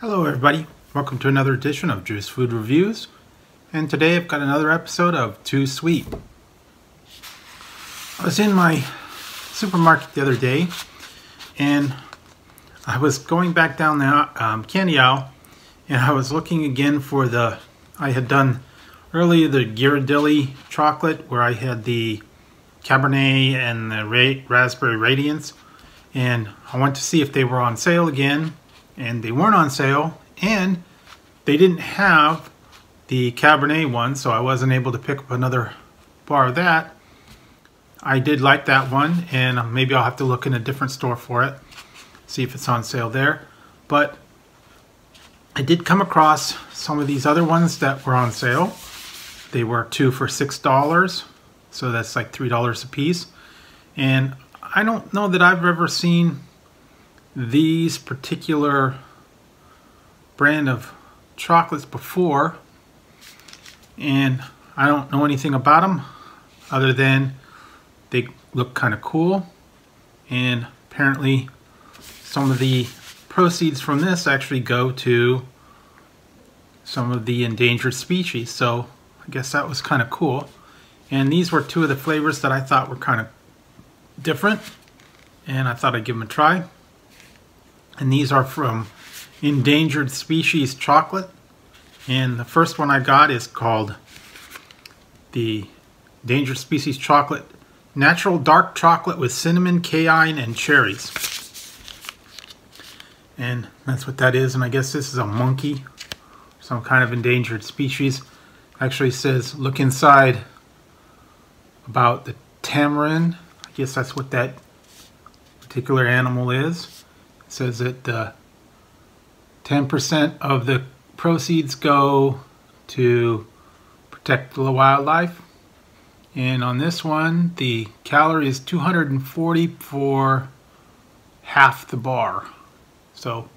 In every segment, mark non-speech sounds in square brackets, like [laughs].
Hello everybody, welcome to another edition of Drew's Food Reviews and today I've got another episode of Too Sweet. I was in my supermarket the other day and I was going back down the um, candy aisle and I was looking again for the, I had done earlier the Ghirardelli chocolate where I had the Cabernet and the Ra Raspberry Radiance and I went to see if they were on sale again and they weren't on sale and they didn't have the Cabernet one so I wasn't able to pick up another bar of that. I did like that one and um, maybe I'll have to look in a different store for it see if it's on sale there but I did come across some of these other ones that were on sale. They were two for six dollars so that's like three dollars a piece and I don't know that I've ever seen these particular brand of chocolates before and I don't know anything about them other than they look kind of cool and apparently some of the proceeds from this actually go to some of the endangered species so I guess that was kind of cool and these were two of the flavors that I thought were kind of different and I thought I'd give them a try. And these are from Endangered Species Chocolate. And the first one I got is called the Endangered Species Chocolate Natural Dark Chocolate with Cinnamon, Cayenne, and Cherries. And that's what that is. And I guess this is a monkey, some kind of endangered species. Actually says, look inside about the tamarin I guess that's what that particular animal is. Says that 10% uh, of the proceeds go to protect the wildlife. And on this one, the calorie is 240 for half the bar. So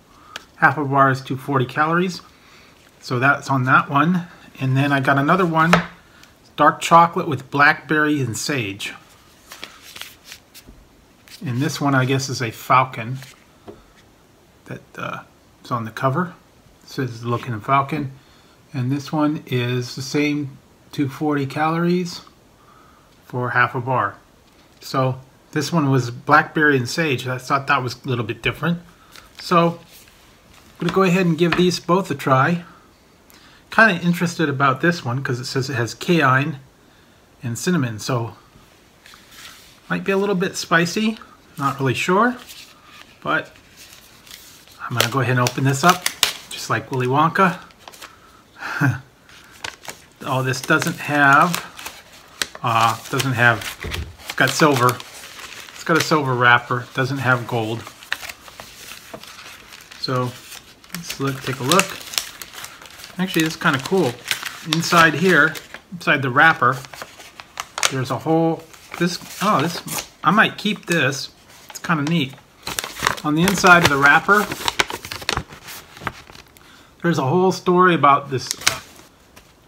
half a bar is 240 calories. So that's on that one. And then I got another one, dark chocolate with blackberry and sage. And this one, I guess, is a falcon that uh, on the cover. It says looking falcon. And this one is the same 240 calories for half a bar. So this one was blackberry and sage. I thought that was a little bit different. So I'm going to go ahead and give these both a try. Kind of interested about this one because it says it has cayenne and cinnamon. So might be a little bit spicy. Not really sure, but I'm gonna go ahead and open this up, just like Willy Wonka. [laughs] oh, this doesn't have, uh, doesn't have, it's got silver. It's got a silver wrapper, doesn't have gold. So let's look, take a look. Actually, it's kind of cool. Inside here, inside the wrapper, there's a whole, this, oh, this, I might keep this It's kind of neat. On the inside of the wrapper, there's a whole story about this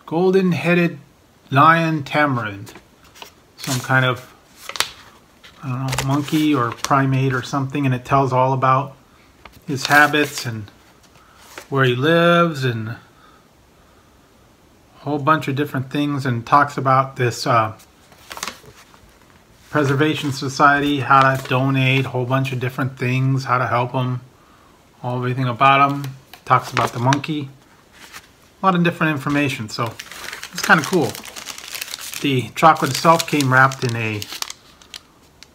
golden-headed lion tamarin. Some kind of, I don't know, monkey or primate or something, and it tells all about his habits and where he lives and a whole bunch of different things and talks about this uh, Preservation Society, how to donate, a whole bunch of different things, how to help them, all everything about them. Talks about the monkey. A lot of different information, so it's kind of cool. The chocolate itself came wrapped in a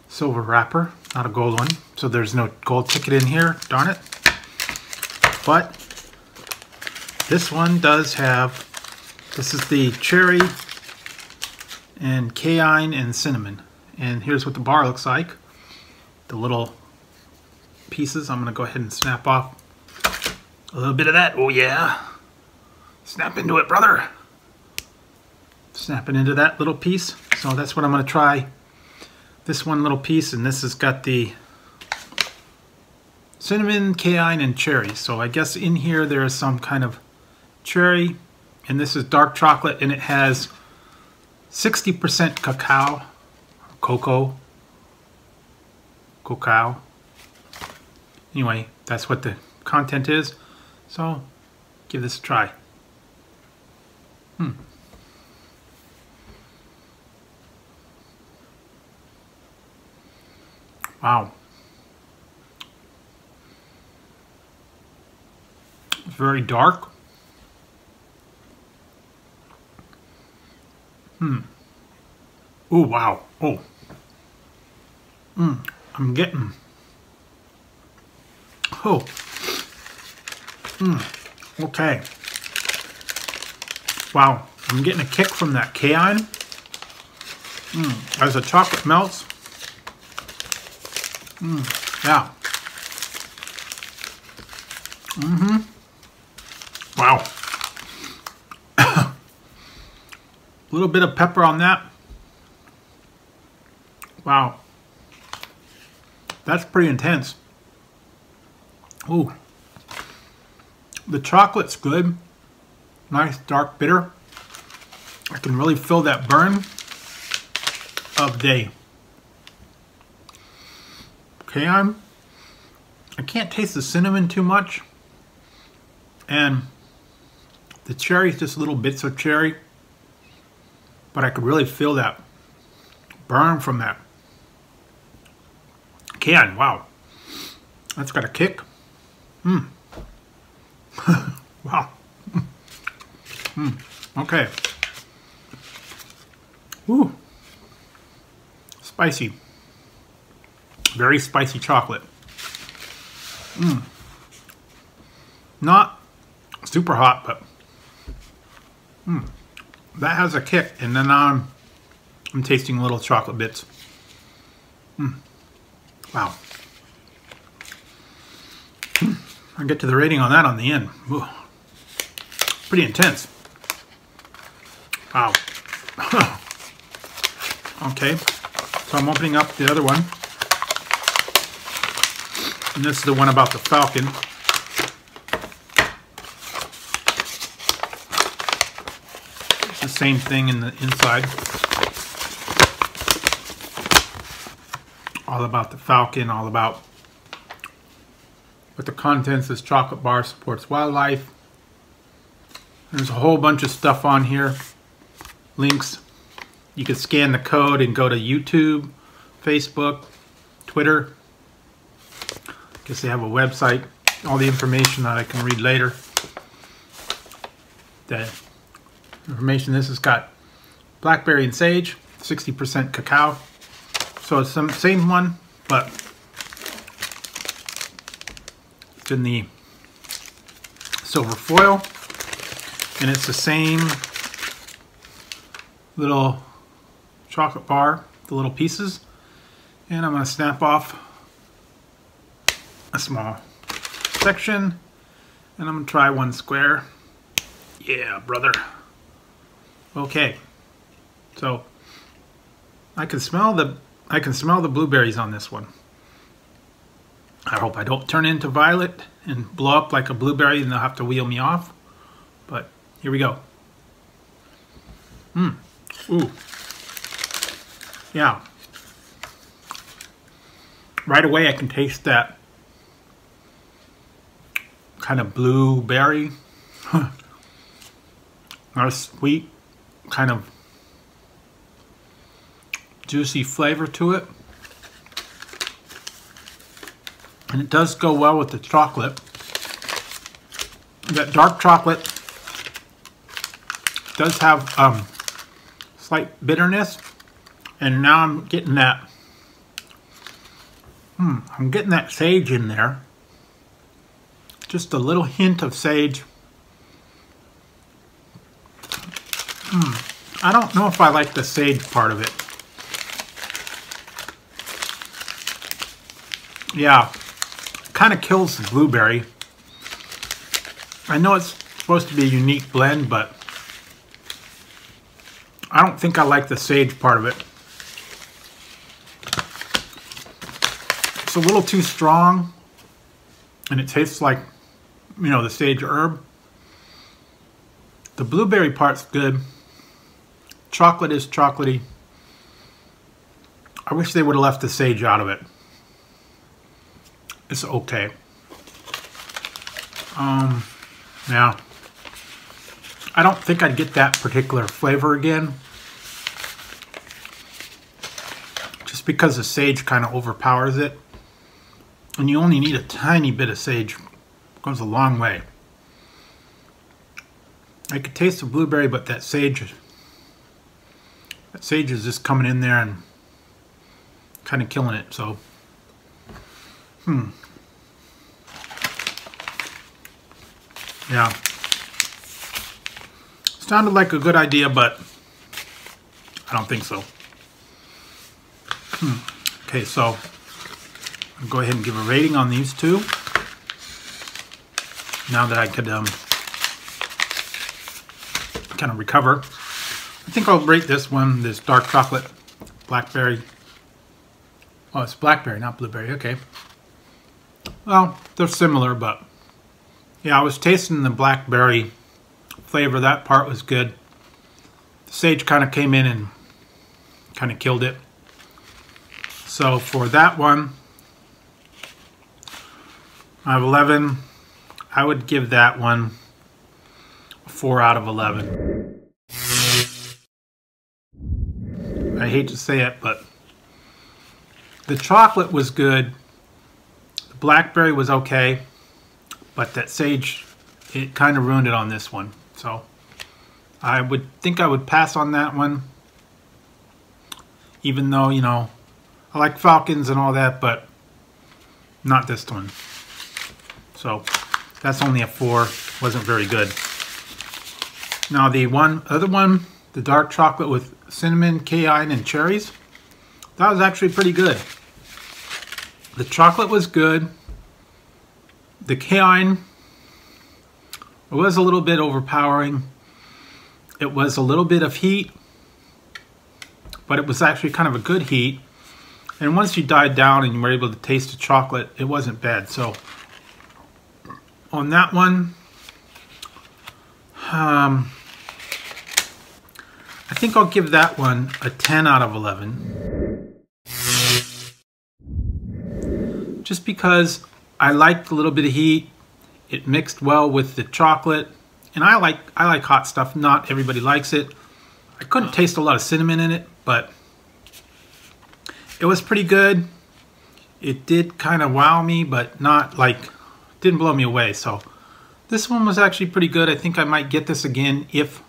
silver wrapper, not a gold one. So there's no gold ticket in here, darn it. But this one does have, this is the cherry and cayenne and cinnamon. And here's what the bar looks like. The little pieces, I'm gonna go ahead and snap off a little bit of that. Oh yeah. Snap into it, brother. Snapping into that little piece. So that's what I'm gonna try. This one little piece, and this has got the cinnamon, cayenne, and cherry. So I guess in here there is some kind of cherry, and this is dark chocolate, and it has 60% cacao, cocoa, cacao. Anyway, that's what the content is. So, give this a try. Hmm. Wow. It's very dark. Hmm. Oh, wow. Oh. Hmm. I'm getting. Oh. Hmm. Okay. Wow. I'm getting a kick from that cayenne. Hmm. As the chocolate melts. Hmm. Yeah. Mm-hmm. Wow. a [coughs] little bit of pepper on that. Wow. That's pretty intense. Ooh. The chocolate's good. Nice dark bitter. I can really feel that burn of day. cayenne. I'm, I can't taste the cinnamon too much. And the cherry is just little bits of cherry. But I could really feel that burn from that can. Wow. That's got a kick. Hmm. [laughs] wow. Hmm. Okay. Ooh. Spicy. Very spicy chocolate. Mmm. Not super hot, but mm, that has a kick. And then I'm, I'm tasting little chocolate bits. Mm. Wow. Hmm. I'll get to the rating on that on the end. Ooh. Pretty intense. Wow. [laughs] okay, so I'm opening up the other one. And this is the one about the falcon. It's the same thing in the inside. all about the Falcon, all about what the contents is chocolate bar supports wildlife. There's a whole bunch of stuff on here. Links. You can scan the code and go to YouTube, Facebook, Twitter. I guess they have a website. All the information that I can read later. The information this has got blackberry and sage, 60% cacao. So it's the same one, but in the silver foil. And it's the same little chocolate bar, the little pieces. And I'm going to snap off a small section. And I'm going to try one square. Yeah, brother. Okay. So I can smell the I can smell the blueberries on this one. I hope I don't turn into violet and blow up like a blueberry and they'll have to wheel me off. But here we go. Mmm. Ooh. Yeah. Right away I can taste that kind of blueberry. [laughs] Nice sweet, kind of juicy flavor to it. And it does go well with the chocolate. That dark chocolate does have um, slight bitterness. And now I'm getting that, hmm, I'm getting that sage in there. Just a little hint of sage. Hmm, I don't know if I like the sage part of it. Yeah, kind of kills the blueberry. I know it's supposed to be a unique blend, but I don't think I like the sage part of it. It's a little too strong, and it tastes like, you know, the sage herb. The blueberry part's good. Chocolate is chocolatey. I wish they would have left the sage out of it it's okay. Um, Yeah. I don't think I'd get that particular flavor again. Just because the sage kind of overpowers it. And you only need a tiny bit of sage. It goes a long way. I could taste the blueberry, but that sage, that sage is just coming in there and kind of killing it. So, hmm. Yeah. Sounded like a good idea, but I don't think so. Hmm. Okay, so I'll go ahead and give a rating on these two. Now that I could um, kind of recover. I think I'll rate this one, this dark chocolate blackberry. Oh, it's blackberry, not blueberry. Okay. Well, they're similar, but yeah, I was tasting the blackberry flavor. That part was good. The sage kind of came in and kind of killed it. So for that one, I have 11. I would give that one 4 out of 11. I hate to say it, but the chocolate was good. Blackberry was okay, but that sage, it kind of ruined it on this one. So I would think I would pass on that one, even though, you know, I like Falcons and all that, but not this one. So that's only a four, wasn't very good. Now the one other one, the dark chocolate with cinnamon, cayenne, and cherries, that was actually pretty good. The chocolate was good. The cayenne was a little bit overpowering. It was a little bit of heat, but it was actually kind of a good heat. And once you died down and you were able to taste the chocolate, it wasn't bad. So on that one, um, I think I'll give that one a 10 out of 11. Just because I liked a little bit of heat. It mixed well with the chocolate. And I like I like hot stuff. Not everybody likes it. I couldn't taste a lot of cinnamon in it, but it was pretty good. It did kind of wow me, but not like, didn't blow me away. So this one was actually pretty good. I think I might get this again if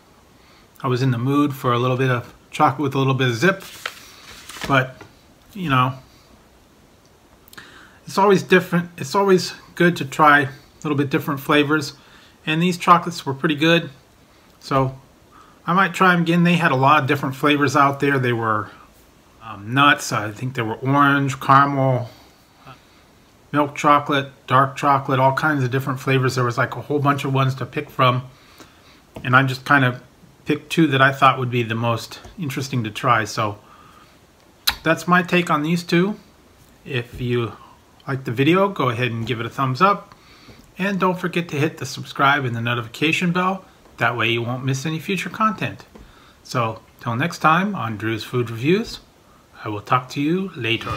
I was in the mood for a little bit of chocolate with a little bit of zip. But, you know, it's always different. It's always good to try a little bit different flavors. And these chocolates were pretty good. So I might try them again. They had a lot of different flavors out there. They were um, nuts. I think they were orange, caramel, milk chocolate, dark chocolate, all kinds of different flavors. There was like a whole bunch of ones to pick from. And I just kind of picked two that I thought would be the most interesting to try. So that's my take on these two. If you like the video, go ahead and give it a thumbs up. And don't forget to hit the subscribe and the notification bell. That way you won't miss any future content. So, till next time on Drew's Food Reviews, I will talk to you later.